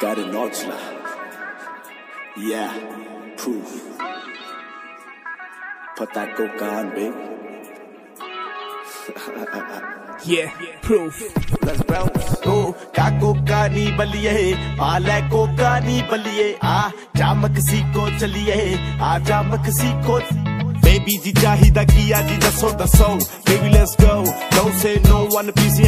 Got an Ochla. Yeah, proof. Put that coke on, babe. Yeah, proof. Let's bounce. को का नी बलिए आ ले Coca नी बलिए आ जामक सी को चलिए आ जामक सी को बेबी जी चाहिदा किया जी दसो दसो baby let's go don't say no one PC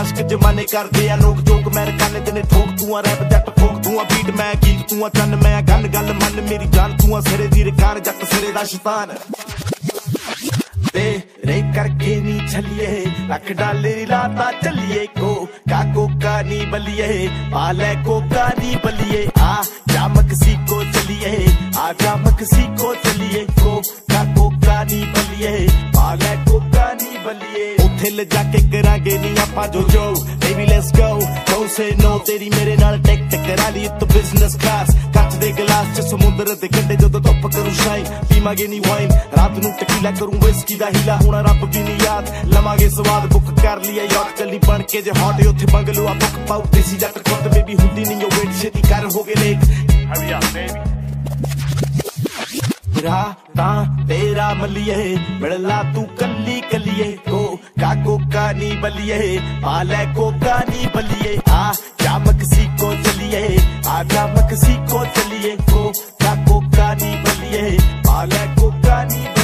ਆਸ਼ਕ ਜਮਾਨੇ ਕਰਦੇ ਆ, ਲੋਕ ਜੋਕ ਮੈਂ ਰਕਾਨੇ ਤੇ ਨੇ ਠੋਕ ਤੂੰ ਆ, ਰੈਪ ਜੱਟ ਫੋਕ ਤੂੰ ਆ ਬੀਟ ਮੈਂ, ਗੀਤ ਤੂੰ ਆ, ਚੰਨ ਮੈਂ, ਗੰਨ ਗੱਲ ਮੰਨ, ਮੇਰੀ ਜਾਨ ਤੂੰ ਆ, ਸਿਰੇ ਦੀ ਰਕਾਨ ਜੱਟ ਸਿਰੇ ਦਾ ਸ਼ੈਤਾਨ। ਤੇ रेप करके नी छलिए रख डाले लाता चलिए को का कोका नी बलिए पाले कोका नी बलिए आ जामक आ जामक सी को चलिए को काको का नी बलिए पाले को का नी बलिए ਉੱਥੇ ਲਿਜਾ ਕੇ ਕਰਾਂਗੇ ਨੀ ਆਪਾਂ ਜੋ ਜੋ baby let's go don't say no ਤੇਰੀ ਮੇਰੇ ਨਾਲ ਟੈਕ ਟੈਕ ਕਰਾ ਲਈ ਤੂੰ ਬਿਜ਼ਨਸ ਕਲਾਸ ਕੱਚ ਦੇ ਗਲਾਸ ਚ ਸਮੁੰਦਰ ਦੇ ਕੰਢੇ ਜਦੋਂ ਧੁੱਪ ਕਰੂ ਸ਼ਾਈਨ ਪੀਵਾਂਗੇ ਨੀ ਵਾਈਨ ਰਾਤ ਨੂੰ ਟਕੀਲਾ ਕਰੂੰ ਵਿਸਕੀ ਦਾ ਹੀਲਾ ਹੋਣਾ ਰੱਬ ਵੀ ਨੀ ਯਾਦ ਲਵਾਂਗੇ ਸਵਾਦ ਬੁੱਕ ਕਰ ਲਿਆ ਯਾਕ ਚੱਲੀ ਬਣ ਕੇ ਜੇ ਹੌਟ ਉੱਥੇ ਬੰਗਲੂ ਆ ਬੁੱਕ ਪਾਉ ਦੇਸੀ ਜੱਟ ਖੁਦ ਬੇਬੀ ਹੁੰਦੀ ਨਹੀਂ ਉਹ ਵੇਟ ਛੇਤੀ ਕਰ ਹੋ ਗਏ ਲੇਟ ਹਰੀ ਅਪ ਬੇਬੀ तेरा ता, तेरा मलिए, मिलला तू कल्ली कलिए, को काको कानी बलिए, पाले को कानी बलिए, आ जा मकसी को चलिए, आ जा मकसी को चलिए, को काको कानी बलिए, पाले को कानी बलिए।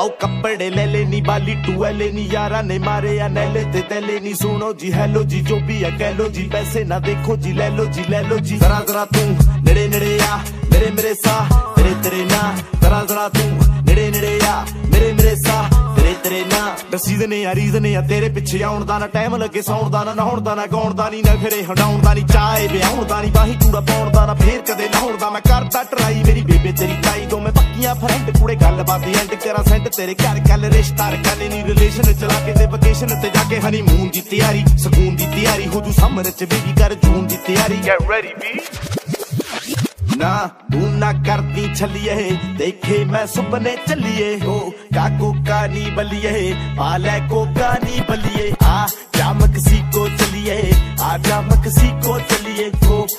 ਆਓ ਕੱਪੜੇ ਲੈ ਲੈ ਬਾਲੀ ਟੂਐਲੇ ਨੀ, ਯਾਰਾਂ ਨੇ ਮਾਰੇ ਆ ਨੈਲੇ ਤੇ ਤੈਲੇ ਨੀ। ਸੁਣੋ ਜੀ, ਹੈਲੋ ਜੀ, ਜੋ ਵੀ ਆ, ਕਹਿ ਲੋ ਜੀ, ਪੈਸੇ ਨਾ ਦੇਖੋ ਜੀ, ਲੈ ਲੋ ਜੀ, ਲੈ ਲੋ ਜੀ। ਜ਼ਰਾ ਜ਼ਰਾ ਤੂੰ, ਨੇੜੇ ਨੇੜੇ ਆ, ਮੇਰੇ ਮੇਰੇ ਸਾ, ਤੇਰੇ ਤੇਰੇ ਨਾ। ਜ਼ਰਾ ਜ਼ਰਾ ਤੂੰ, ਨੇੜੇ ਨੇੜੇ ਆ, ਮੇਰੇ ਮੇਰੇ ਸਾਹ ਤੇਰੇ ਤੇਰੇ ਨਾ। ਦਸੀ ਆ ਰੀਜ਼ਨ ਆ, ਤੇਰੇ ਪਿੱਛੇ ਆਉਣ ਦਾ ਨਾ ਟਾਈਮ ਲੱਗੇ, ਸੌਣ ਦਾ ਨਾ, ਨਹਾਉਣ ਦਾ ਨਾ, ਗਾਉਣ ਦਾ ਨਹੀਂ ਨਖਰੇ ਹਟਾਉਣ ਦਾ ਨਹੀਂ ਚਾਹੇ ਵਿਆਹਣ ਦਾ ਨਹੀਂ ਬਾਹੀ ਕੂੜਾ ਪਾਉਣ ਦਾ ਨਾ, ਫੇਰ ਕਦੇ ਲਾਉਣ ਦਾ। ਮੈਂ ਕਰਦਾ ਟਰਾਈ ਮੇਰੀ ਬੇਬੇ ਤੇਰੀ ਤਾਈ ਦੋ ਮੈਂ ਪੱਕੀਆਂ ਫਰੈਂਡ ਕੁੜੇ ਗੱਲਬਾਤ ਐਂਡ ਕਰਾਂ ਸੈਂਡ ਤੇਰੇ ਘਰ ਕੱਲ ਰਿਸ਼ਤਾ ਰਕਾਨੇ ਨਹੀਂ ਰਿਲੇਸ਼ਨ ਚਲਾ ਕੇ ਤੇ ਵਕੇਸ਼ਨ ਤੇ ਜਾ ਕੇ ਹਨੀਮੂਨ ਦੀ ਤਿਆਰੀ ਸਕੂਨ ਦੀ ਤਿਆਰੀ ਹੋ ਜੂ ਸਮਰ ਚ ਬੇਬੀ ਕਰ ਜੂਨ ਦੀ ਤਿਆਰੀ ਗੈਟ ਰੈਡੀ ਬੀ ਨਾ ਤੂੰ ਨਾ ਕਰਦੀ ਛਲੀਏ ਦੇਖੇ ਮੈਂ ਸੁਪਨੇ ਚੱਲੀਏ ਹੋ ਕਾਕੋ ਕਾਨੀ ਬਲੀਏ ਆ ਲੈ ਕੋ ਕਾਨੀ ਬਲੀਏ ਆ ਜਾਮਕ ਸੀ ਕੋ ਚਲੀਏ ਆ ਜਾਮਕ ਸੀ ਕੋ ਚਲੀਏ ਕੋ ਕਾਕੋ ਕਾਨੀ ਬਲੀਏ